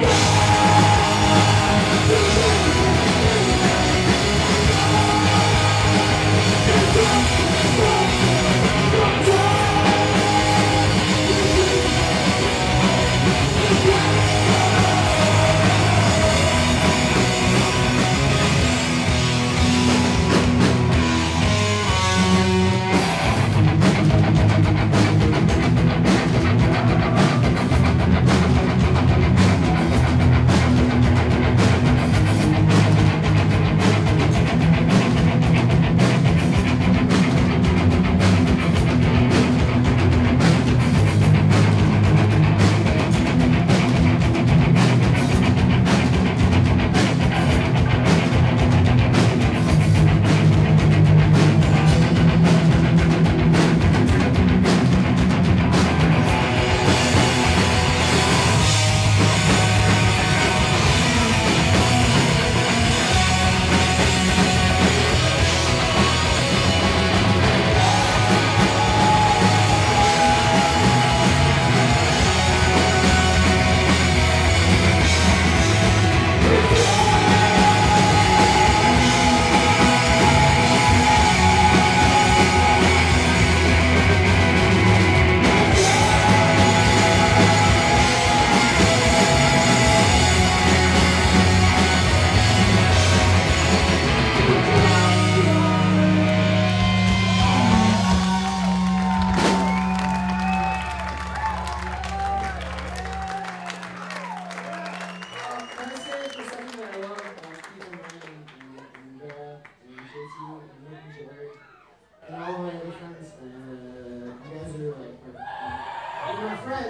Yeah.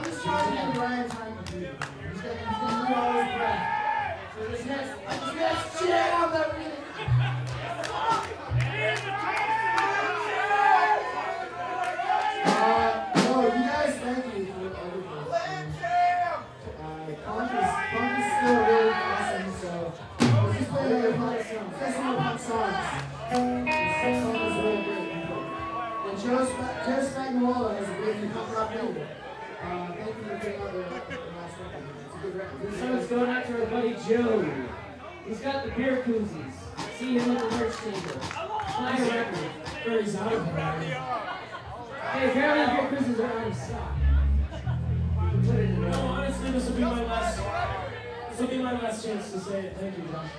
I'm just trying to to do. He's gonna, he's gonna all his breath. So this next, this next uh, oh, you guys thank for everything. Uh, punk is still really awesome, so we're just playing other punk songs. Punk songs. And has a great new punk. Uh, thank This one's going out to our buddy Joe. He's got the beer koozies. See him at the merch table. Buy a record. for his album. Hey, apparently beer koozies are out of stock. No, honestly, this will be my last. This will be my last chance to say it. Thank you, Josh.